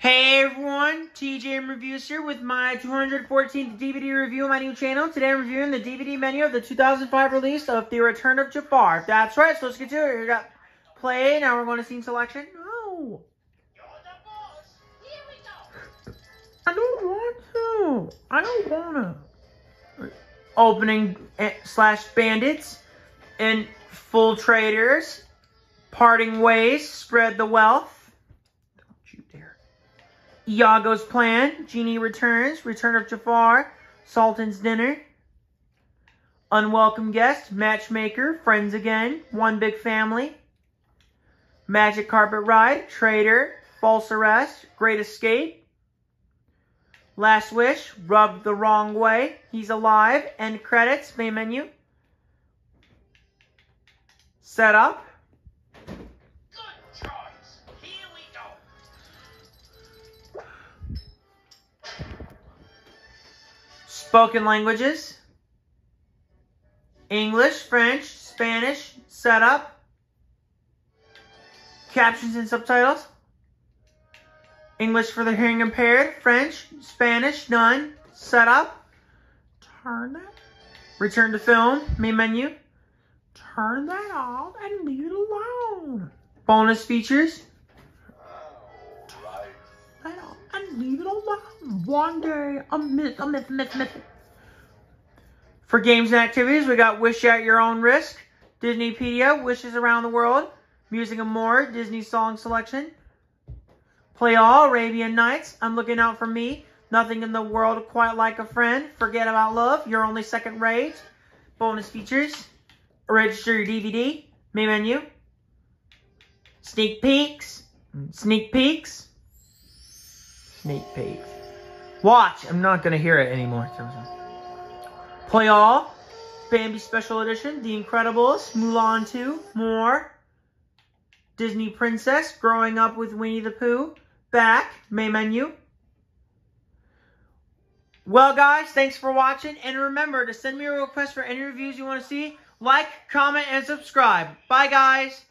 Hey everyone, TJM Reviews here with my 214th DVD review on my new channel. Today I'm reviewing the DVD menu of the 2005 release of The Return of Jafar. That's right, so let's get to it. We got play, now we're going to scene selection. No! I don't want to. I don't want to. Opening eh, slash bandits and full traders. Parting ways, spread the wealth. Iago's plan, Genie returns, Return of Jafar, Sultan's dinner, Unwelcome guest, Matchmaker, Friends again, One Big Family, Magic Carpet Ride, Traitor, False Arrest, Great Escape, Last Wish, Rubbed the Wrong Way, He's Alive, End Credits, Main Menu, Setup, Spoken languages. English, French, Spanish, setup. Captions and subtitles. English for the hearing impaired. French, Spanish, none. Setup. Turn that. Return to film. Main menu. Turn that off and leave it alone. Bonus features. And leave it alone. One day, a myth, a myth, myth, myth. For games and activities, we got Wish at Your Own Risk, Disneypedia, Wishes Around the World, Music and More, Disney Song Selection. Play All, Arabian Nights, I'm Looking Out for Me, Nothing in the World Quite Like a Friend, Forget About Love, You're Only Second Rate, Bonus Features, Register Your DVD, Main Menu, Sneak Peeks, Sneak Peeks, Sneak peek. Watch! I'm not to hear it anymore. Play All. Bambi Special Edition. The Incredibles. Mulan 2. More. Disney Princess. Growing Up with Winnie the Pooh. Back. Main menu. Well, guys, thanks for watching. And remember to send me a request for any reviews you want to see. Like, comment, and subscribe. Bye, guys.